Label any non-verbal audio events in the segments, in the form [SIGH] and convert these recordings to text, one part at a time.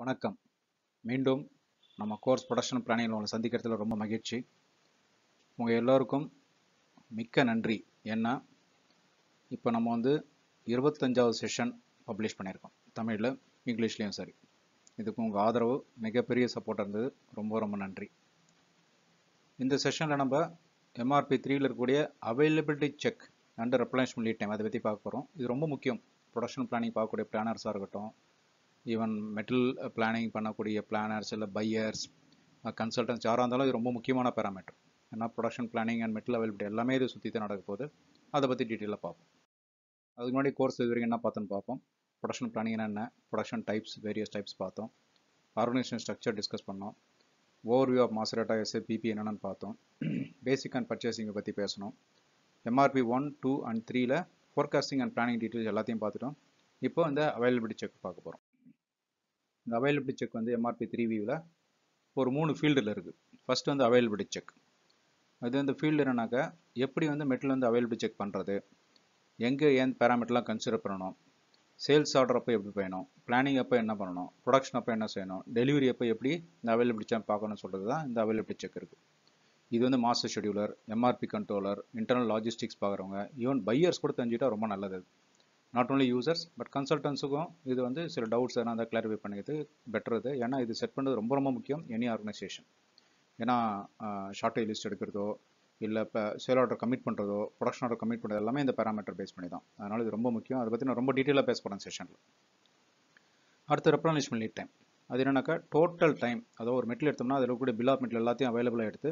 வணக்கம். மீண்டும் நம்ம கோர்ஸ் ப்ரொடக்ஷன் பிளானில் உங்களை சந்திக்கிறதுல ரொம்ப மகிழ்ச்சி. உங்கள் எல்லோருக்கும் மிக்க நன்றி. ஏன்னா இப்போ நம்ம வந்து இருபத்தஞ்சாவது செஷன் பப்ளிஷ் பண்ணியிருக்கோம். தமிழில் இங்கிலீஷ்லேயும் சரி. இதுக்கு உங்கள் ஆதரவு மிகப்பெரிய சப்போர்ட் இருந்தது. ரொம்ப ரொம்ப நன்றி. இந்த செஷனில் நம்ம எம்ஆர்பி த்ரீயில் இருக்கக்கூடிய availability check and replacement lead time அதை பற்றி பார்க்க போகிறோம் இது ரொம்ப முக்கியம். ப்ரொடக்ஷன் பிளானிங் பார்க்கக்கூடிய பிளானர்ஸாக இருக்கட்டும் ஈவன் மெட்டல் பிளானிங் பண்ணக்கூடிய பிளானர்ஸ் இல்லை பையர்ஸ் கன்சல்டன்ஸ் யாராக இருந்தாலும் இது ரொம்ப முக்கியமான பேராமீட்டர் ஏன்னா production planning and metal availability எல்லாமே இது சுற்றி தான் நடக்க போகுது. அதை பற்றி டீட்டெயிலாக பார்ப்போம். அதுக்கு முன்னாடி கோர்ஸ் இது வரைக்கும் என்ன பார்த்தோன்னு பார்ப்போம். ப்ரொடக்ஷன் பிளானிங் என்ன? ப்ரொடக்ஷன் டைப்ஸ் வேரியஸ் டைப்ஸ் பார்த்தோம். ஆர்கனைசேஷன் ஸ்ட்ரக்சர் டிஸ்கஸ் பண்ணோம். ஓவர்வியூ ஆஃப் மாசரேட்டா எஸ்ஏ பிபி என்னென்னு பார்த்தோம். பேசிக் அண்ட் பர்ச்சேசிங்கை பற்றி பேசணும். எம்ஆர்பி ஒன் டூ அண்ட் த்ரீல ஃபோர்காஸ்டிங் அண்ட் பிளானிங் டீட்டெயில்ஸ் எல்லாத்தையும் பார்த்துட்டோம். இப்போ இந்த அவைலபிலிட்டி செக் பார்க்க போகிறோம் இந்த அவைலபிலிட்டி செக் வந்து எம்ஆர்பி த்ரீ வியூவில் ஒரு மூணு ஃபீல்டில் இருக்குது ஃபர்ஸ்ட் வந்து அவைலபிலிட்டி செக் அது வந்து ஃபீல்டு என்னன்னாக்கா எப்படி வந்து மெட்டில் வந்து அவைலபிலிட்டி செக் பண்ணுறது எங்கே ஏன் பேராமீட்டர்லாம் கன்சிடர் பண்ணணும்? சேல்ஸ் ஆர்டர் அப்போ எப்படி பண்ணணும் பிளானிங் அப்போ என்ன பண்ணணும்? ப்ரொடக்ஷன் அப்போ என்ன செய்யணும்? டெலிவரி அப்போ எப்படி இந்த அவைலபிலிட்டி செக் பார்க்கணும்னு சொல்கிறது தான் இந்த அவைலபிலிட்டி செக் இருக்குது இது வந்து master scheduler MRP controller internal logistics பார்க்குறவங்க ஈவன் பையர்ஸ் கூட தெரிஞ்சுட்டா ரொம்ப நல்லது. நாட் ஓன்லி யூசர்ஸ் பட் கன்சல்டன்ஸுக்கும் இது வந்து சில டவுட்ஸ் எதனா அதை கிளாரிஃபை பண்ணிக்கிறது பெட்டர் இது ஏன்னா இது செட் பண்ணுறது ரொம்ப ரொம்ப முக்கியம் எனி ஆர்கனைசேஷன் ஏன்னா ஷார்ட்டேஜ் லிஸ்ட் எடுக்கிறதோ இல்லை இப்போ சேல் ஆர்டர் கமிட் பண்ணுறதோ ப்ரொடக்ஷன் ஆர்டர் கமிட் பண்ணுறது எல்லாமே இந்த பேராமீட்டர் பேஸ் பண்ணி தான். அதனால் இது ரொம்ப முக்கியம். அதை பற்றி நான் ரொம்ப டீட்டெயிலாக பேச போகிறேன் செஷனில் அடுத்து ரெப்ளனிஷ்மெண்ட் லீட் டைம் அது என்னன்னாக்கா டோட்டல் டைம் அதாவது ஒரு மெட்டில் எடுத்தோம்னா அதில் கூட பில் ஆஃப் மெட்டில் எல்லாத்தையும் அவைலபிளாக எடுத்து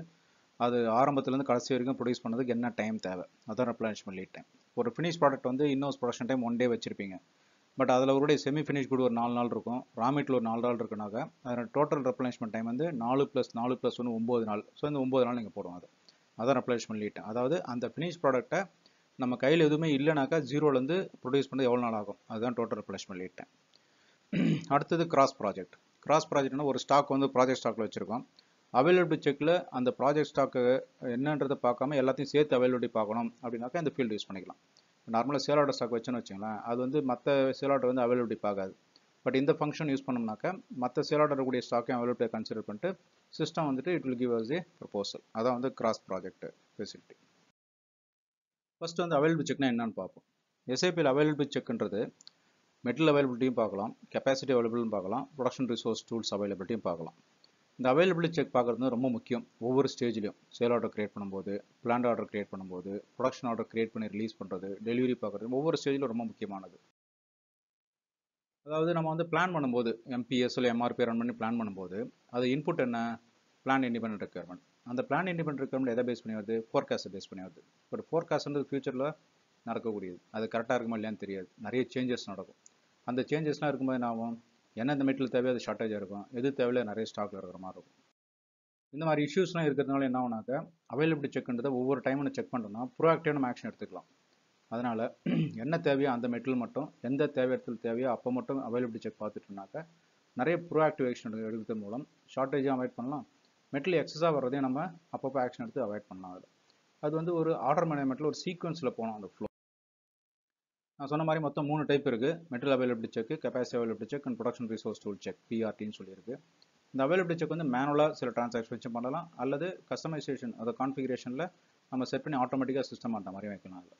அது ஆரம்பத்துலேருந்து கடைசி வரைக்கும் ப்ரொடியூஸ் பண்ணதுக்கு என்ன டைம் தேவை? அதான் ரெப்ளானிஷ்மெண்ட் லீட் டைம் ஒரு ஃபினிஷ் ப்ராடக்ட் வந்து inhouse production time one day வச்சிருப்பீங்க. பட் அதில் அவருடைய செமி ஃபினிஷ் கூட ஒரு நாலு நாள் இருக்கும். ராமிட்டில் ஒரு நாலு நாள் இருக்குனாக்க அதில் டோட்டல் ரெப்ளனிஷ்மெண்ட் டைம் வந்து நாலு ப்ளஸ் நாலு ப்ளஸ் ஒன்று ஒம்பது நாள். ஸோ இந்த ஒம்பது நாள் நீங்கள் போடுவோம் அது. அதான் ரெப்ளனிஷ்மெண்ட் லீட் அதாவது அந்த ஃபினிஷ் ப்ராடக்ட்டை நம்ம கையில் எதுவுமே இல்லைனாக்கா ஜீரோலேருந்து ப்ரொடியூஸ் பண்ணுறது எவ்வளோ நாள் ஆகும்? அதுதான் டோட்டல் ரெப்ளனிஷ்மெண்ட் லீட் அடுத்தது கிராஸ் ப்ராஜெக்ட் கிராஸ் ப்ராஜெக்ட்னா ஒரு ஸ்டாக் வந்து ப்ராஜெக்ட் ஸ்டாக்கில் வச்சுருக்கோம். அவைலபிலிட்டி செக்கில் அந்த ப்ராஜெக்ட் ஸ்டாக்கு என்னன்றதை பார்க்காம எல்லாத்தையும் சேர்த்து அவைலபிலிட்டி பார்க்கணும் அப்படின்னாக்கா இந்த ஃபீல்டு யூஸ் பண்ணிக்கலாம். நார்மலாக சேல் ஆர்டர் ஸ்டாக் வச்சுன்னு வச்சுங்களேன் அது வந்து மற்ற சேல் ஆர்டர் வந்து அவைலபிலிட்டி பார்க்காது. பட் இந்த ஃபங்க்ஷன் யூஸ் பண்ணோம்னாக்கா மற்ற சேல் ஆர்டர் கூடிய ஸ்டாக்கையும் அவைலபிலிட்டியை கன்சிடர் பண்ணிட்டு சிஸ்டம் வந்துட்டு it will give us a proposal அதான் வந்து கிராஸ் ப்ராஜெக்ட் ஃபெசிலிட்டி ஃபஸ்ட்டு வந்து அவைலபிள் செக்னா என்னன்னு பார்ப்போம். எஸ்ஐபியில் அவைலபிள் செக்ன்றது மெட்டல் அவைலபிலிட்டியும் பார்க்கலாம் கெப்பாசிட்டி அவைலபிள்னு பார்க்கலாம் ப்ரொடக்ஷன் ரிசோர்ஸ் டூல்ஸ் அவைலபிலிட்டியும் பார்க்கலாம். இந்த அவைலபிலிட்டி செக் பார்க்குறது ரொம்ப முக்கியம். ஒவ்வொரு ஸ்டேஜ்லையும் சேல் ஆர்டர் கிரியேட் பண்ணும்போது பிளான் ஆர்டர் கிரியேட் பண்ணும்போது ப்ரொடக்ஷன் ஆர்டர் கிரியேட் பண்ணி ரிலீஸ் பண்ணுறது டெலிவரி பார்க்குறது ஒவ்வொரு ஸ்டேஜிலும் ரொம்ப முக்கியமானது. அதாவது நம்ம வந்து பிளான் பண்ணும்போது எம்பிஎஸ் இல்லை எம்ஆர்பி ரன் பண்ணி பிளான் பண்ணும்போது அது இன்புட் என்ன? பிளான் இண்டிபெண்ட் ரெக்யர்மெண்ட் அந்த பிளான் இண்டிபெண்ட் ரெக்யர்மெண்ட் எதை பேஸ் பண்ணி வருது? ஃபோர்காஸ்ட்டை பேஸ் பண்ணி வருது. பட் ஃபோர்காஸ்ட்ன்றது ஃபியூச்சரில் நடக்கக்கூடியது. அது கரெக்டாக இருக்குமா இல்லையான்னு தெரியாது. நிறைய சேஞ்சஸ் நடக்கும். அந்த சேஞ்சஸ்லாம் இருக்கும்போது என்ன ஆகும்? என்ன இந்த மெட்டீரியல் தேவையோ? அது ஷார்ட்டேஜாக இருக்கும். எது தேவையோ நிறைய ஸ்டாக்ல இருக்கிற மாதிரி இருக்கும். இந்த மாதிரி இஷ்யூஸ்லாம் இருக்கிறதுனால என்ன ஆகுனாக்க அவைலபிலிட்டி செக்ன்றதை ஒவ்வொரு டைமும் செக் பண்ணுறோம்னா ப்ரோஆக்டிவாக நம்ம ஆக்ஷன் எடுத்துக்கலாம். அதனால் [CLEARS THROAT] என்ன தேவையோ அந்த மெட்டீரியல் மட்டும் எந்த தேவை இடத்துல தேவையோ அப்போ மட்டும் அவைலபிலிட்டி செக் பார்த்துட்டோம்னாக்க நிறைய ப்ரோஆக்டிவ் ஆக்ஷன் எடுக்கிறது மூலம் ஷார்ட்டேஜும் அவாய்ட் பண்ணலாம். மெட்டீரியல் எக்ஸஸாக வர்றதையும் நம்ம அப்பப்போ ஆக்ஷன் எடுத்து அவாய்ட் பண்ணலாம் அதில். அது வந்து ஒரு ஆர்டர் மேனேஜ்மெண்ட்டில் ஒரு சீக்வன்ஸில் போகணும் அந்த ஃப்ளோ நான் சொன்ன மாதிரி மொத்தம் மூணு டைப் இருக்குது metal availability check capacity availability check and production resource tool check பிஆர்டின்னு சொல்லியிருக்கு. இந்த அவைலபிலிட்டி செக் வந்து மேனுவலாக சில டிரான்சாக்ஷன் வச்சு பண்ணலாம். அல்லது கஸ்டமைசேஷன் அதை கான்ஃபிகரேஷனில் நம்ம செட் பண்ணி ஆட்டோமேட்டிக்காக சிஸ்டம் அந்த மாதிரி வைக்கலாம் அதில்.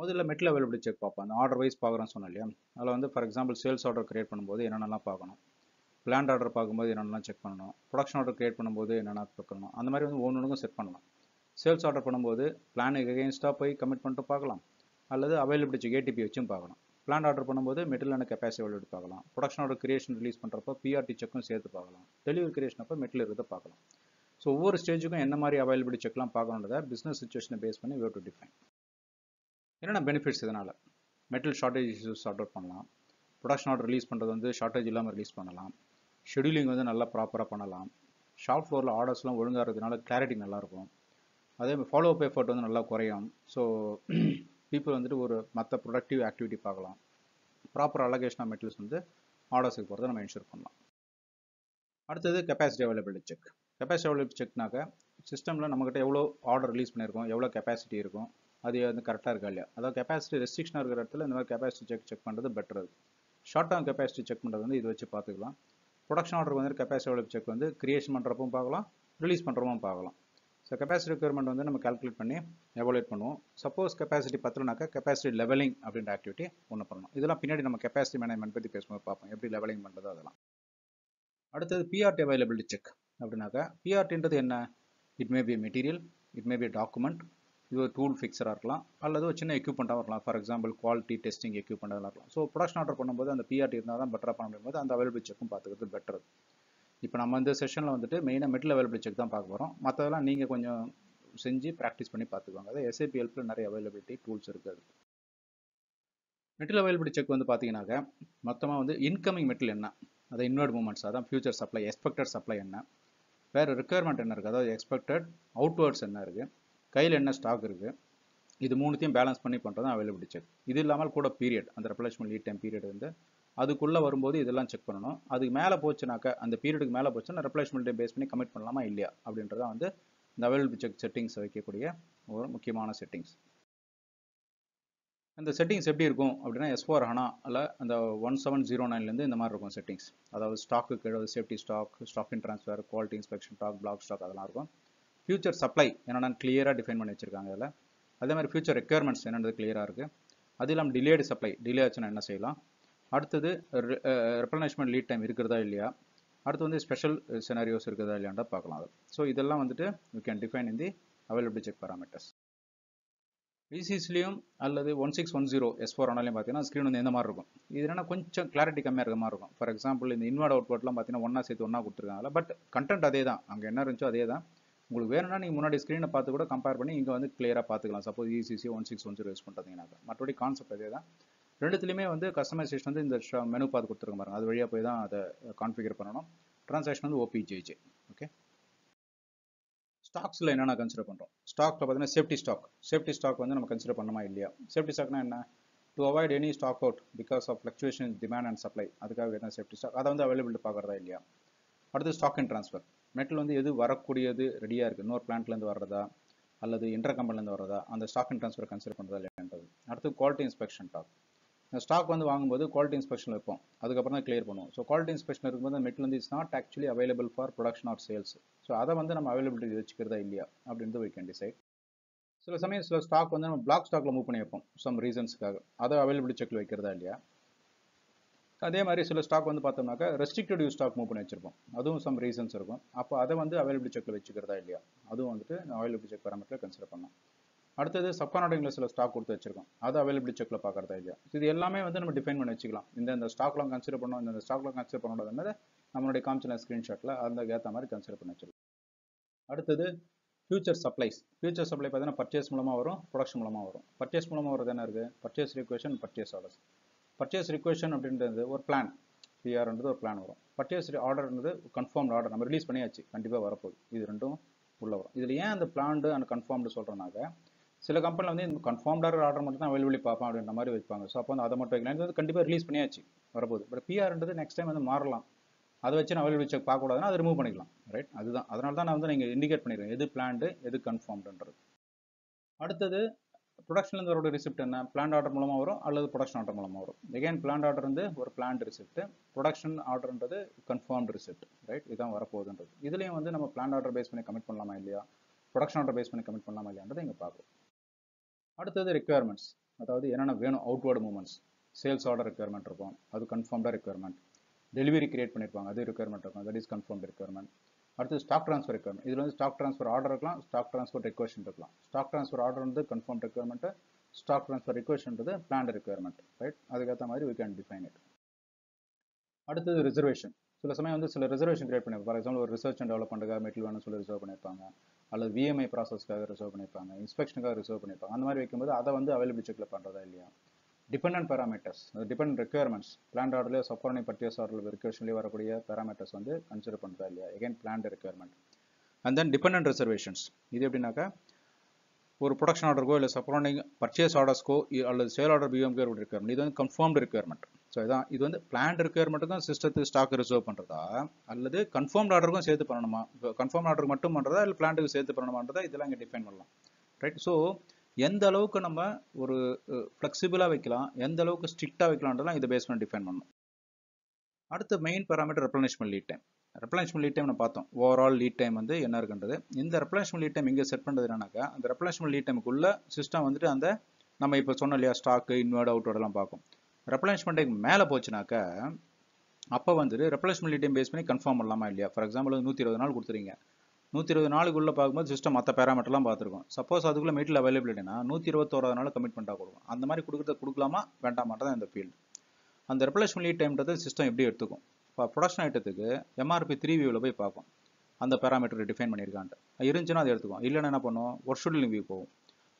முதல்ல மெட்டல் அவைலபிலிட்டி செக் பார்ப்போம். அந்த ஆர்டர் வைஸ் பார்க்குறோன்னு சொன்னோம் இல்லையா? அதில் வந்து for example sales order create பண்ணும்போது என்னென்னலாம் பார்க்கணும்? பிளான் ஆர்டர் பார்க்கும்போது என்னென்னலாம் செக் பண்ணணும்? ப்ரொடக்ஷன் ஆர்டர் கிரியேட் பண்ணும்போது என்னென்ன பார்க்கணும்? அந்த மாதிரி வந்து ஒன்று ஒன்றுக்கும் செட் பண்ணலாம். சேல்ஸ் ஆர்டர் பண்ணும்போது பிளானுக்கு எகெயின்ஸ்டாக போய் கமிட் பண்ணிட்டு பார்க்கலாம். அல்லது அவைலபிலிட்டி ஏடிபி வச்சும் பார்க்கணும் பிளான் ஆர்டர் பண்ணும்போது மெட்டீரியலான கெப்பாசிட்டி அவைலபிலிட்டி பார்க்கலாம். ப்ரொடக்ஷனோட கிரியேஷன் ரிலீஸ் பண்ணுறப்போ பிஆர்டி செக்கும் சேர்த்து பார்க்கலாம். டெலிவரி கிரியேஷன் அப்போ மெட்டில் இருக்கிறத பார்க்கலாம். ஸோ ஒவ்வொரு ஸ்டேஜுக்கும் என்ன மாதிரி அவைலபிலிட்டி செக்லாம் பார்க்கணுன்றத பிஸ்னஸ் சுச்சுவேஷனை பேஸ் பண்ணி வே டு டிஃபைன் என்னென்ன பெனிஃபிட்ஸ் இதனால்? Metal shortage issues sort out பண்ணலாம். ப்ரொடக்ஷன் ஆர்டர் ரிலீஸ் பண்ணுறது வந்து ஷார்ட்டேஜ் இல்லாமல் ரிலீஸ் பண்ணலாம். ஷெடியூலிங் வந்து நல்லா ப்ராப்பராக பண்ணலாம். ஷாப் ஃப்ளோரில் ஆர்டர்ஸ்லாம் ஒழுங்காக இருக்கிறதுனால கிளாரிட்டி நல்லாயிருக்கும் அதே மாதிரி ஃபாலோ அப் எஃபர்ட் வந்து நல்லா குறையும். ஸோ பீப்புள் வந்துட்டு ஒரு மற்ற ப்ரொடக்டிவ் ஆக்டிவிட்டி பார்க்கலாம். ப்ராப்பர் அலகேஷன் ஆஃப் மெட்டீரியல்ஸ் வந்து ஆர்டர்ஸுக்கு போகிறத நம்ம என்ஷூர் பண்ணலாம். அடுத்தது capacity availability check capacity availability செக்னாக்க சிஸ்டமில் நம்மக்கிட்ட எவ்வளோ ஆர்டர் ரிலீஸ் பண்ணியிருக்கோம் எவ்வளோ கெப்பாசிட்டி இருக்கும் அது வந்து கரெக்டாக இருக்கா இல்லையா? அதாவது கெப்பாசிட்டி ரெஸ்ட்ரிக்ஷனாக இருக்கிற இடத்துல இந்த மாதிரி கெப்பாசிட்டி செக் செக் பண்ணுறது better short term capacity check பண்ணுறது வந்து இது வச்சு பார்த்துக்கலாம். ப்ரொடக்ஷன் ஆர்டருக்கு வந்து கெப்பாசிட்டி அவைலபிள் செக் வந்து கிரியேஷன் பண்ணுறப்பவும் பார்க்கலாம் ரிலீஸ் பண்ணுறவும் பார்க்கலாம். ஸோ கெப்பாசிட்டி ரெக்யர்மெண்ட் வந்து நம்ம கால்குலேட் பண்ணி எவாலுவேட் பண்ணுவோம். சப்போஸ் கெப்பாசிட்டி பத்தலனாக்கா கெப்பாசிட்டி லெவலிங் அப்படின்ற ஆக்டிவிட்டி ஒன்று பண்ணணும். இதெல்லாம் பின்னாடி நம்ம கெப்பாசிட்டி மேனேஜ்மெண்ட் பற்றி பேசும்போது பார்ப்போம். எப்படி லெவலிங் பண்ணுறது அதெல்லாம். அடுத்தது பிஆர்டி அவைலபிலிட்டி செக் அப்படின்னாக்கா பிஆர்டின்றது என்ன? It may be material it may be document இது ஒரு டூல் ஃபிக்ஸராக இருக்கலாம். அல்லது ஒரு சின்ன எக்யூப்மெண்ட்டாக இருக்கலாம் ஃபார் எக்ஸாம்பிள் குவாலிட்டி டெஸ்டிங் எக்யூப்மெண்ட்டாக இருக்கலாம். ஸோ ப்ரொடக்ஷன் ஆர்டர் பண்ணும்போது அந்த பிஆர்டி இருந்தால் தான் பெட்டராக பண்ண முடியும்போது அந்த அவைலபிள் செக்கும் பார்த்துக்கிறது பெட்டர் இப்போ நம்ம இந்த செஷனில் வந்துட்டு மெயினாக மெட்டல் அவைலபிள் செக் தான் பார்க்க போகிறோம் மற்றதெல்லாம் நீங்கள் கொஞ்சம் செஞ்சு ப்ராக்டிஸ் பண்ணி பார்த்துக்கோங்க. அதாவது எஸ்ஏபி ஹெல்ப்பில் நிறைய அவைலபிலிட்டி டூல்ஸ் இருக்குது மெட்டல் அவைலபிலிட்டி செக் வந்து பார்த்தீங்கன்னாக்க மொத்தமாக வந்து இன்கமிங் மெட்டல் என்ன? அதை இன்வெர்ட் மூமெண்ட்ஸ் அதான் ஃபியூச்சர் சப்ளை எக்ஸ்பெக்டட் சப்ளை என்ன? வேறு ரிக்குயர்மெண்ட் என்ன இருக்குது அதாவது எக்ஸ்பெக்டட் அவுட்வேர்ட்ஸ் என்ன இருக்குது கையில் என்ன ஸ்டாக் இருக்குது இது மூணுத்தையும் பேலன்ஸ் பண்ணி பண்ணுறது தான் அவைலபிலிட்டி செக் இது இல்லாமல் கூட பீரியட் அந்த ரெப்ளேஸ்மெண்ட் லீட் டைம் பீரியட் வந்து அதுக்குள்ளே வரும்போது இதெல்லாம் செக் பண்ணணும். அதுக்கு மேலே போச்சுனாக்கா அந்த பீரியடுக்கு மேலே போச்சுன்னா ரெப்ளேஸ்மெண்ட் பேஸ் பண்ணி கமிட் பண்ணலாமா இல்லையா? அப்படின்றதான் வந்து இந்த அவைலபிள் செக் செட்டிங்ஸ் வைக்கக்கூடிய ஒரு முக்கியமான செட்டிங்ஸ் இந்த செட்டிங்ஸ் எப்படி இருக்கும்? அப்படின்னா எஸ் ஹனாவில் அந்த ஒன் செவன் ஜீரோ நைன்லேருந்து இந்த மாதிரி இருக்கும் செட்டிங்ஸ் அதாவது ஸ்டாக்கு கீழே safety stock stock in transfer quality inspection stock block stock அதெல்லாம் இருக்கும். ஃபியூச்சர் சப்ளை என்னென்னா கிளியராக டிஃபைன் பண்ணி வச்சிருக்காங்க அதில் அதே மாதிரி ஃபியூச்சர் ரெக்குயர்மெண்ட்ஸ் என்னென்னது கிளியராக இருக்குது அது இல்லாமல் டிலேடு சப்ளை டிலே ஆச்சுன்னா என்ன செய்யலாம்? அடுத்தது ரெப்ளனேஷ்மெண்ட் லீட் டைம் இருக்கிறதா இல்லையா? அடுத்து வந்து ஸ்பெஷல் செனாரியோஸ் இருக்கிறதா இல்லையாண்டா பார்க்கலாம் அது. ஸோ இதெல்லாம் வந்துட்டு you can define in the availability check parameters விசிஸ்லேயும் அல்லது one six one zero S four ஆனாலையும் பார்த்தீங்கன்னா ஸ்க்ரீன் வந்து எந்த மாதிரி இருக்கும்? இது என்னன்னா கொஞ்சம் கிளாரிட்டி கம்மியாக இருக்க மாதிரி இருக்கும். ஃபார் எக்ஸாம்பிள் இந்த இன்வெர்ட் அவுட்புட்லாம் பார்த்தீங்கன்னா ஒன்றா சேர்த்து ஒன்றா கொடுத்துருக்காங்க. பட் கண்டென்ட் அதே தான். அங்கே என்ன இருந்துச்சோ அதே தான். உங்களுக்கு வேணும்னா நீங்கள் முன்னாடி ஸ்க்ரீனை பார்த்து கூட கம்பேர் பண்ணி இங்கே வந்து கிளியராக பார்த்துக்கலாம். Suppose ECC one six one zero use பண்ணுறீங்கன்னாக்கா மற்றபடி கான்செப்ட் அதே தான். ரெண்டுத்துலையுமே வந்து கஸ்டமைசேஷன் வந்து இந்த மெனு பார்த்து கொடுத்துருக்க பாருங்க. அது வழியாக போய் தான் அதை கான்ஃபிகர் பண்ணணும். ட்ரான்சாக்ஷன் வந்து ஓபிஜேஜே ஓகே ஸ்டாக்ஸில் என்னென்ன கன்சிடர் பண்ணுறோம் ஸ்டாக்ல பார்த்தீங்கன்னா சேஃப்டி ஸ்டாக் சேஃப்டி ஸ்டாக் வந்து நம்ம கன்சிடர் பண்ணணுமா இல்லையா? சேஃப்டி ஸ்டாக்னா என்ன? To avoid any stock out because of fluctuation demand and supply அதுக்காக என்ன சேஃப்டி ஸ்டாக் அதை வந்து அவைலபிலிட்டி பார்க்குறதா இல்லையா? அடுத்து ஸ்டாக் அண்ட் ட்ரான்ஸ்ஃபர் மெட்டல் வந்து எது வரக்கூடியது ரெடியாக இருக்குது இன்னொரு பிளான்ட்லேருந்து வர்றதா? அல்லது இன்டர் கம்பெனிலேருந்து வர்றதா? அந்த ஸ்டாக் அண்ட் ட்ரான்ஸ்ஃபர் கன்சிடர் பண்ணுறதா இல்லையான்றது. அடுத்து குவாலிட்டி இன்ஸ்பெக்ஷன் டாக் ஸ்டாக் வந்து வாங்கும்போது குவாலிட்டி இன்ஸ்பெக்ஷன் இருக்கும் அதுக்கப்புறம் தான் கிளியர் பண்ணுவோம். ஸோ குவாலிட்டி இன்ஸ்பெக்ஷன் இருக்கும்போது மெட்டல் வந்து not actually available for production or sales so அதை வந்து நம்ம அவைலபிலிட்டி வச்சுக்கிறதா இல்லையா அப்படின்றது வை கேன் டிசைட் சில சமயம் சில ஸ்டாக் வந்து நம்ம பிளாக் ஸ்டாக்ல மூவ் பண்ணி வைப்போம். சம் ரீசன்ஸ்க்காக அதை அவைலபிலிட்டி செக்ல வைக்கிறதா இல்லையா? அதே மாதிரி சில ஸ்டாக் வந்து பார்த்தோம்னாக்கா ரெஸ்ட்ரிக்டட் யூஸ் ஸ்டாக் மூவ் பண்ணி வச்சிருப்போம். அதுவும் சம் ரீசன்ஸ் இருக்கும். அப்போ அதை வந்து அவைலபிலிட்டி செக்ல வச்சுக்கிறதா இல்லையா? அதுவும் வந்துட்டு அவைலபிலிட்டி செக் பேராமீட்டர் கன்சிடர் பண்ணலாம். அடுத்தது சப்கானாட்டிங்ல சில ஸ்டாக் கொடுத்து வச்சிருக்கோம். அது அவைலபிலிட்டி செக்கில் பார்க்கறதா இல்லையா இது எல்லாமே வந்து நம்ம டிஃபைன் பண்ணி வச்சுக்கலாம். இந்த இந்த ஸ்டாக்லாம் கன்சிடர் பண்ணோம் இந்த ஸ்டாக்லாம் கன்சிடர் பண்ணோட நம்மளுடைய காமிச்சின ஸ்க்ரீன்ஷாட்டில் அந்த ஏற்ற மாதிரி கன்சிடர் பண்ணி வச்சிருக்கோம். அடுத்தது ஃபியூச்சர் சப்ளைஸ் ஃபியூச்சர் சப்ளை பார்த்தீங்கன்னா பர்ச்சேஸ் மூலமாக வரும் ப்ரொடக்ஷன் மூலமாக வரும். பர்ச்சேஸ் மூலமாக வரது என்ன இருக்குது purchase requisition purchase orders purchase requisition அப்படின்றது ஒரு பிளான் பிஆர்ன்றது ஒரு பிளான் வரும். பர்ச்சேஸ் ஆர்டர்ன்றது கன்ஃபார்ம்டு ஆர்டர் நம்ம ரிலீஸ் பண்ணியாச்சு. கண்டிப்பாக வரப்போகுது. இது ரெண்டும் உள்ள வரும். இதில் ஏன் அந்த பிளான்டு அண்ட் கன்ஃபார்ம்டு சொல்கிறனாக்க சில கம்பெனியில் வந்து இந்த கன்ஃபார்ம்டாக ஆர்டர் மட்டும் தான் அவைலபிளி பார்ப்போம் அப்படின்ற மாதிரி வைப்பாங்க. ஸோ அப்போ வந்து அதை மட்டும் வைக்கலாம் இது வந்து கண்டிப்பாக ரிலீஸ் பண்ணியாச்சு வரப்போகுது. பட் பிஆர்ன்றது நெக்ஸ்ட் டைம் வந்து மாறலாம். அதை வச்சு நான் அவைலபிள் செக் பார்க்கக்கூடாதுன்னா அதை ரிமூவ் பண்ணிக்கலாம். ரைட் அதுதான். அதனால தான் நான் வந்து நீங்கள் இண்டிகேட் பண்ணிடுறேன் எது பிளான்டு எது கன்ஃபார்ம்டுன்றது அடுத்தது ப்ரொடக்ஷன்லேருந்து வரக்கூடிய ரிசிப்ட் என்ன? பிளான் ஆர்டர் மூலமாக வரும் அல்லது ப்ரொடக்ஷன் ஆர்டர் மூலமாக வரும்? எகைன் பிளான் ஆர்டர் வந்து ஒரு பிளான்ட் ரிசிப்ட் ப்ரொடக்ஷன் ஆர்டர்ன்றது கன்ஃபார்ம்டு ரிசிப்ட் ரைட் இதுதான் வரப்போகுதுன்றது. இதுலேயும் வந்து நம்ம பிளான் ஆர்டர் பேஸ் பண்ணி கமிட் பண்ணலாமா இல்லையா? ப்ரொடக்ஷன் ஆர்டர் பேஸ் பண்ணி கமிட் பண்ணலாமா இல்லையான்றது இங்கே பார்க்குறோம் அடுத்தது ரெக்குயர்மெண்ட்ஸ் அதாவது என்னென்ன வேணும்? Outward movements sales order requirement இருக்கும். அது கன்ஃபார்ம்டாக ரெக்குயர்மெண்ட் டெலிவரி கிரியேட் பண்ணியிருப்பாங்க அது ரெக்குயர்மெண்ட் இருக்கும். தட் இஸ் கன்ஃபார்ம் ரெக்குயர்மெண்ட் அடுத்து ஸ்டாக் ட்ரான்ஸ்ஃபர் ரெக்குயர்மெண்ட் இதில் வந்து ஸ்டாக் ட்ரான்ஸ்ஃபர் ஆர்டர் இருக்கலாம். ஸ்டாக் ட்ரான்ஸ்ஃபர் ரெக்வஸ்ட் இருக்கலாம். ஸ்டாக் ட்ரான்ஸ்ஃபர் ஆர்டர் வந்து கன்ஃபார்ம் ரெக்குயர்மெண்ட் ஸ்டாக் ட்ரான்ஸ்ஃபர் ரெக்வஸ்ட்ன்றது பிளான் ரெக்குயர்மெண்ட் ரைட் அதுக்கேற்ற மாதிரி வி கேன் டிஃபைன் இட் அடுத்தது ரிசர்வேஷன் சில சமயம் வந்து சில ரிசர்வேஷன் கிரியேட் பண்ணி ஃபார் எக்ஸாம்பிள் ஒரு ரிசர்ச் அண்ட் டெவலப்மெண்ட்டுக்காக மெட்டீரியல் வேணும்னு சொல்லி ரிசர்வ் பண்ணியிருப்பாங்க அல்லது விஎம்ஐ ப்ராசஸ்க்காக ரிசர்வ் பண்ணியிருப்பாங்க இன்ஸ்பெக்ஷனுக்காக ரிசர்வ் பண்ணியிருப்பாங்க அந்த மாதிரி வைக்கும்போது அதை வந்து அவைலபிள் செக்கில் பண்ணுறதா இல்லையா? Dependent parameters depend requirements plan ஆர்டர்லேயே சப்கார்னி பர்ச்சேஸ் ஆர்டர் ரெக்குவேஷன்லேயே வரக்கூடிய பேராமீட்டர்ஸ் வந்து கன்சிடர் பண்ணுறதா இல்லையா? Again plan requirement and then depend reservations இது எப்படின்னாக்கா ஒரு ப்ரொடக்ஷன் ஆர்டருக்கோ இல்லை சப்போர்னிங் பர்ச்சேஸ் ஆர்டர்ஸ்க்கோ அல்லது சேல் ஆர்டர் பிஎம்கே ரெக்யர்மெண்ட் இது வந்து கன்ஃபார்ம்டு ரெக்யர்மெண்ட் ஸோ இதான் இது வந்து பிளான் ரெக்குயர்மெண்ட்டுக்கும் சிஸ்டத்துக்கு ஸ்டாக் ரிசர்வ் பண்ணுறதா அல்லது கன்ஃபார்ம் ஆர்டருக்கும் சேர்த்து பண்ணணுமா? இப்போ கன்ஃபார்ம் ஆர்டர் மட்டும் பண்ணுறதா இல்லை பிளான்ட்டுக்கு சேர்த்து பண்ணணுமான்றதா இதெல்லாம் இங்கே டிஃபைன் பண்ணலாம். ரைட் ஸோ எந்த அளவுக்கு நம்ம ஒரு ஃப்ளெக்சிபிளாக வைக்கலாம்? எந்த அளவுக்கு ஸ்ட்ரிக்டாக வைக்கலான்றதெல்லாம் இதை பேஸ் பண்ணி டிஃபைன் பண்ணணும். அடுத்த main parameter replenishment lead time replenishment lead time நம்ம பார்த்தோம். ஓவரால் லீட் டைம் வந்து என்ன இருக்குன்றது? இந்த ரெப்ளனிஷ்மெண்ட் லீட் டைம் இங்கே செட் பண்ணுறது என்னன்னாக்கா அந்த ரெப்ளனிஷ்மெண்ட் லீட் டைமுக்குள்ள சிஸ்டம் வந்துட்டு அந்த நம்ம இப்போ சொன்னோம் இல்லையா ஸ்டாக்கு இன்வெர்ட் அவுட்வர்டெல்லாம் பார்க்கும். ரெப்ளனிஷ்மெண்ட் மேலே போச்சுனாக்கா அப்போ வந்துட்டு ரெப்ளனிஷ்மெண்ட் டைம் பேஸ் பண்ணி கன்ஃபார்ம் பண்ணலாமா இல்லையா? ஃபார் எக்ஸாம்பிள் நூற்றி இருபது நாள் கொடுத்துறீங்க. நூற்றி இருபது நாளுக்குள்ளே பார்க்கும்போது சிஸ்டம் மற்ற பேராமீட்டர்லாம் பார்த்துருக்கோம். சப்போஸ் அதுக்குள்ளே மெட்டீரியல் அவைலபிலிட்டினா நூற்றி இருபத்தோராது நாள் கமிட்மெண்ட்டாக கொடுக்கும். அந்த மாதிரி கொடுக்குறத கொடுக்கலாமா? வேண்டாமாட்டதான் இந்த ஃபீல்டு அந்த ரெப்ளேஸ்மெண்ட் லீட் டைம்ன்றது சிஸ்டம் எப்படி எடுத்துக்கும்? இப்போ ப்ரொடக்ஷன் ஐட்டத்துக்கு எம்ஆர்பி த்ரீ வியூவில் போய் பார்ப்போம். அந்த பேராமீட்டர் டிஃபைன் பண்ணியிருக்கான்ட்டு. இருந்துச்சுன்னா அது எடுத்துக்கும் இல்லைன்னா என்ன பண்ணுவோம்? ஒர்க் ஷெடியூலிங் வியூ போகும்.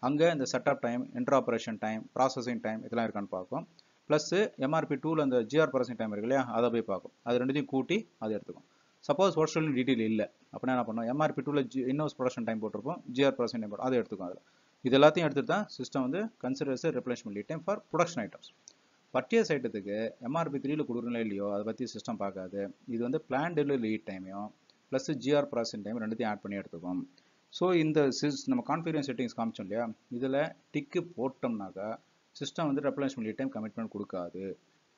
அங்கே இந்த setup time inter operation time processing time இதெல்லாம் இருக்கான்னு பார்க்கும் ப்ளஸ்ஸு எம்ஆர்பி டூவில் அந்த ஜிஆர் ப்ராசஸிங் டைம் இருக்கு இல்லையா? அதை போய் பார்க்கும். அது ரெண்டுத்தையும் கூட்டி அதை எடுத்துக்கும். சப்போஸ் ஒரு டீட்டெயில் இல்லை. அப்படின்னா என்ன பண்ணும்? எம்ஆர்பி டூவில் ஜி இன்னோஸ் ப்ரொடக்ஷன் டைம் போட்டிருப்போம். ஜிஆர் பர்சன் டைம் போட்டு அதை எடுத்துக்கும் அதில். இது எல்லாத்தையும் எடுத்துட்டு தான் சிஸ்டம் வந்து considers replacement lead time for production items purchase ஐட்டத்துக்கு MRP த்ரீல கொடுக்குறீங்களா இல்லையோ அதை பற்றி சிஸ்டம் பார்க்காது. இது வந்து பிளான் டெலிவரி லீட் டைமையும் ப்ளஸ் ஜிஆர் ப்ராசஸிங் டைம் ரெண்டுத்தையும் ஆட் பண்ணி எடுத்துக்கும். ஸோ இந்த சிஸ் நம்ம கான்ஃபிகரேஷன் செட்டிங்ஸ் காமிச்சோம் இல்லையா? இதில் டிக்கு போட்டோம்னாக்கா சிஸ்டம் வந்து ரெப்ளனிஷ்மெண்ட் டைம் கமிட்மெண்ட் கொடுக்காது.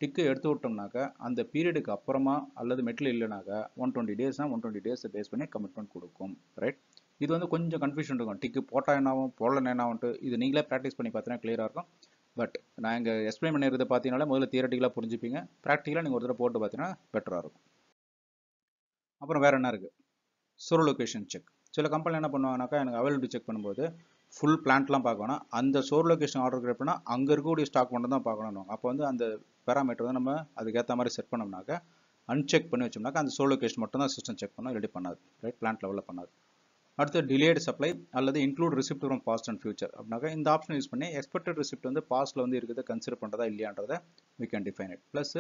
டிக்கு எடுத்து விட்டோம்னாக்கா அந்த பீரியடுக்கு அப்புறமா அல்லது மெட்டில் இல்லைனாக்கா ஒன் டுவெண்ட்டி டேஸ்னால் ஒன் டுவெண்ட்டி டேஸ் பேஸ் பண்ணி கமிட்மெண்ட் கொடுக்கும். ரைட் இது வந்து கொஞ்சம் கன்ஃபியூஷன் இருக்கும். டிக்கு போட்டால் என்னாகும் போடல என்னாகும்ட்டு இது நீங்களே ப்ராக்டிஸ் பண்ணி பார்த்தீங்கன்னா கிளியராக இருக்கும். பட் நான் இங்கே எக்ஸ்பிளைன் பண்ணியிருக்கிறத பார்த்தீங்கன்னா முதல்ல தியரட்டிக்கலாக புரிஞ்சுப்பீங்க. ப்ராக்டிக்கலாக நீங்கள் ஒரு தடவை போட்டு பார்த்தீங்கன்னா பெட்டராக இருக்கும். அப்புறம் வேறு என்ன இருக்குது சுரலொகேஷன் செக் சில கம்பெனி என்ன பண்ணுவாங்கனாக்கா எனக்கு அவைலபிலிட்டி செக் பண்ணும்போது ஃபுல் பிளான்ட்லாம் பார்க்கணும் அந்த சோர் லொக்கேஷன் ஆர்டர் கிரியேட் அங்கே இருக்கக்கூடிய ஸ்டாக் மட்டும் தான் பார்க்கணும் அப்போ வந்து அந்த பேராமீட்டர் வந்து நம்ம அதுக்கேற்ற மாதிரி செட் பண்ணோம்னாக்க அன்செக் பண்ணி வச்சோம்னாக்கா அந்த ஸ்டோர் லொக்கேஷன் மட்டும் தான் சிஸ்டம் செக் பண்ணோம் ரெடி பண்ணாது ரைட் பிளான்ட் லெவலில் பண்ணாது. அடுத்து டிலேடு சப்ளை அல்லது include receipt from past and future அப்படின்னாக்கா இந்த ஆப்ஷன் யூஸ் பண்ணி எக்ஸ்பெக்டட் ரிசிப்ட் வந்து பாஸ்ட்டில் வந்து இருக்கிறத கன்சிடர் பண்ணுறதா இல்லையான்றதை we can define it plus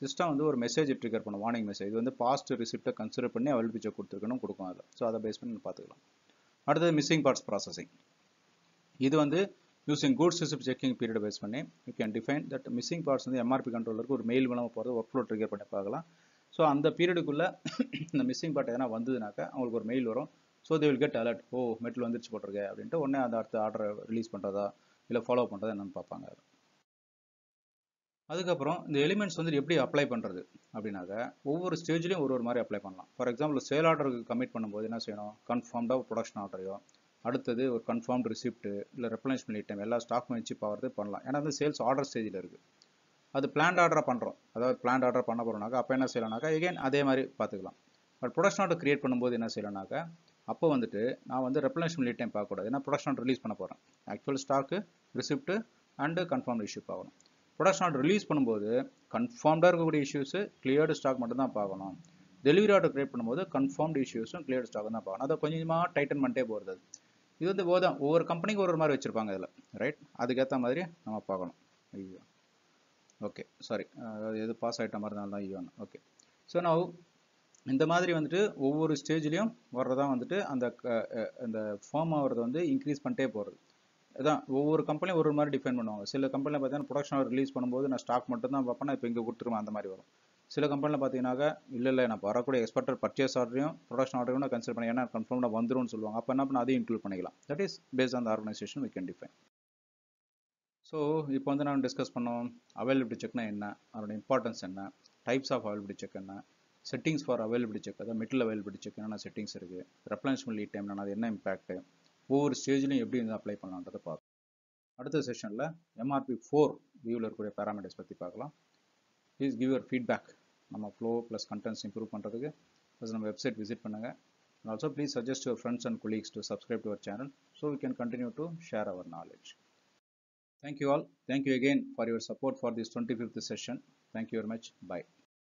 system வந்து ஒரு மெசேஜ் ட்ரிகர் பண்ணும் வார்னிங் மெசேஜ் இது வந்து பாஸ்ட் ரிசிப்ட்டை கன்சிடர் பண்ணி அவைலபிள் கொடுத்துருக்கணும் கொடுக்கும் அதில் ஸோ அதை பேஸ் பண்ணி பார்த்துக்கலாம். அடுத்தது மிஸ்ஸிங் பார்ட்ஸ் ப்ராசஸிங் இது வந்து using goods receipt checking period base பண்ணி you can define that missing parts வந்து எம்ஆர்பி கண்ட்ரோலருக்கு ஒரு மெயில் மூலமாக போகிறது ஒர்க் ஃப்ளோ ட்ரிகர் பண்ணி பார்க்கலாம். ஸோ அந்த பீரியடுக்குள்ளே [COUGHS] இந்த மிஸ்ஸிங் பார்ட் எதனா வந்ததுனாக்கா அவங்களுக்கு ஒரு மெயில் வரும். So they will get alert ஓ மெட்டில் வந்துருச்சு போட்டிருக்கே அப்படின்ட்டு உடனே அந்த அடுத்த ஆர்டரை ரிலீஸ் பண்ணுறதா இல்லை ஃபாலோ பண்ணுறதா என்னன்னு பார்ப்பாங்க. அதுக்கப்புறம் இந்த எலிமெண்ட்ஸ் வந்து எப்படி அப்ளை பண்ணுறது அப்படின்னாக்க ஒவ்வொரு ஸ்டேஜ்லேயும் ஒரு ஒரு மாதிரி அப்ளை பண்ணலாம். ஃபார் எக்ஸாம்பிள் சேல் ஆர்டருக்கு கமிட் பண்ணும்போது என்ன செய்யணும்? கன்ஃபார்ம்டாக ப்ரொடக்ஷன் ஆர்டரையோ அடுத்தது ஒரு கன்ஃபார்ம்டு ரிசிப்ட்டு இல்லை ரெப்ளனிஷ்மெண்ட் டைம் எல்லா ஸ்டாக்கும் வச்சு பார்த்து பண்ணலாம். ஏன்னா வந்து சேல்ஸ் ஆர்டர் ஸ்டேஜில் இருக்குது அது பிளான்ட் ஆர்டராக பண்ணுறோம் அதாவது பிளான் ஆர்டர் பண்ண போகிறோம்னாக்கா அப்போ என்ன செய்யலாம்னாக்கா எகைன் அதே மாதிரி பார்த்துக்கலாம் பட் ப்ரொடக்ஷன் ஆர்டர் கிரியேட் பண்ணும்போது என்ன செய்யலாம்னாக்கா அப்போ வந்துட்டு நான் வந்து ரெப்ளனிஷ்மெண்ட் லீட் டைம் பார்க்கக்கூடாது. ஏன்னா ப்ரொடக்ஷன் ஆர்டர் ரிலீஸ் பண்ண போகிறேன் actual stock receipt and confirm issue பார்க்கணும் ப்ரொடக்ஷன் ஆர்டர் ரிலீஸ் பண்ணும்போது கன்ஃபார்ம்டாக இருக்கக்கூடிய இஷ்யூஸு கிளியர்டு ஸ்டாக் மட்டும் தான் பார்க்கணும். டெலிவரி ஆர்டர் கிரியேட் பண்ணும்போது கன்ஃபார்ம்டு இஷ்யூஸும் கிளியர்டு ஸ்டாக் தான் பார்க்கணும். அதை கொஞ்சமாக டைட்டன் பண்ணிட்டே போகிறது இது வந்து போதும். ஒவ்வொரு கம்பெனிக்கு ஒரு ஒரு மாதிரி வச்சுருப்பாங்க இதில். ரைட் அதுக்கேற்ற மாதிரி நம்ம பார்க்கணும். ஐயோ. ஓகே சாரி எது பாஸ் ஆகிட்ட மாதிரி தான் ஐயோன்னு ஓகே ஸோ நான் இந்த மாதிரி வந்துட்டு ஒவ்வொரு ஸ்டேஜ்லேயும் வர்றதா வந்துட்டு அந்த அந்த ஃபார்ம் ஆகிறது வந்து இன்க்ரீஸ் பண்ணிட்டே போகிறது அதான் ஒவ்வொரு கம்பெனியும் ஒரு மாதிரி டிஃபைன் பண்ணுவாங்க. சில கம்பெனியில் பார்த்தீங்கன்னா ப்ரொடக்ஷன் ரிலீஸ் பண்ணும்போது நான் ஸ்டாக் மட்டும் தான் பார்ப்பேன் இப்போ இங்கே கொடுத்துருவேன் அந்த மாதிரி வரும். சில கம்பெனியில் பார்த்தீங்கன்னாக்கா இல்லை இல்லை நான் வரக்கூடிய எக்ஸ்பெக்டட் பர்ச்சேஸ் ஆர்டரையும் ப்ரொடக்ஷன் ஆர்டரையும் நான் கன்சிடர் பண்ணி ஏன்னா கன்ஃபார்ம்டாக வந்துரும்னு சொல்லுவாங்க. அப்போ என்ன பண்ண அதையும் இன்க்ளூட் பண்ணிக்கலாம். That is based on the organisation we can define so இப்போ வந்து நான் டிஸ்கஸ் பண்ணோம் அவைலபிலிட்டி செக்னா என்ன? அதோட இம்பார்ட்டன்ஸ் என்ன? டைப்ஸ் ஆஃப் அவைலபிலிட்டி செக் என்ன? செட்டிங்ஸ் ஃபார் அவைலபிலிட்டி செக் அதாவது மிடில் அவைலபிலிட்டி செக் என்னென்ன செட்டிங்ஸ் இருக்குது ரெப்ளன்ஸ்மெண்ட் லீட் டைம் அது என்ன இம்பாக்ட் ஒவ்வொரு ஸ்டேஜ்லையும் எப்படி வந்து அப்ளை பண்ணலான்றதை பார்க்கலாம் அடுத்த செஷனில் எம்ஆர்பி ஃபோர் வியூவில் இருக்கக்கூடிய பேராமீட்டர்ஸ் பற்றி பார்க்கலாம். ப்ளீஸ் கிவ் யுவர் ஃபீட்பேக் நம்ம ஃப்ளோ ப்ளஸ் கண்டென்ட்ஸ் இம்ப்ரூவ் பண்ணுறதுக்கு ப்ளஸ் நம்ம வெப்சைட் விசிட் பண்ணுங்கள் and also please suggest your friends and colleagues to subscribe to channel so we can continue to share our knowledge thank you all thank you again for your support for this twenty fifth session thank you very much bye